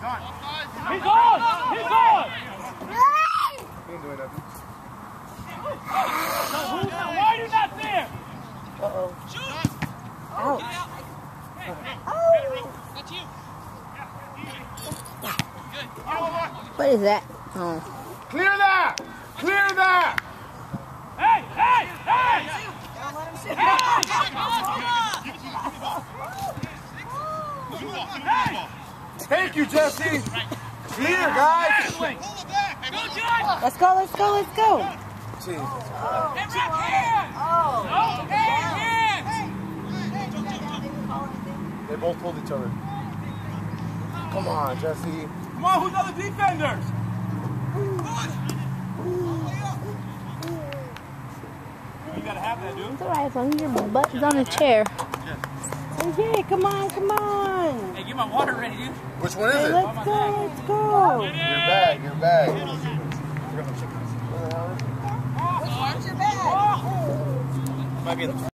He's on. He's on! He's on! He ain't doing nothing. Why are you not there? Uh-oh. Ouch. What is that? Oh. Clear that! Clear that! Hey, hey, hey! Thank you, Jesse. Clear, guys. Go, John! Let's go, let's go, let's go. Jesus. Get back here! Oh, hey, They both pulled each other. Come on, Jesse. Come on, who's other defenders? You gotta have that, dude. It's alright, as long as your butt is on a chair. Okay, come on, come on. Hey, get my water ready, dude. Which one is Hey, it? let's go, let's go. Your bag, your bag. Oh, Might be in the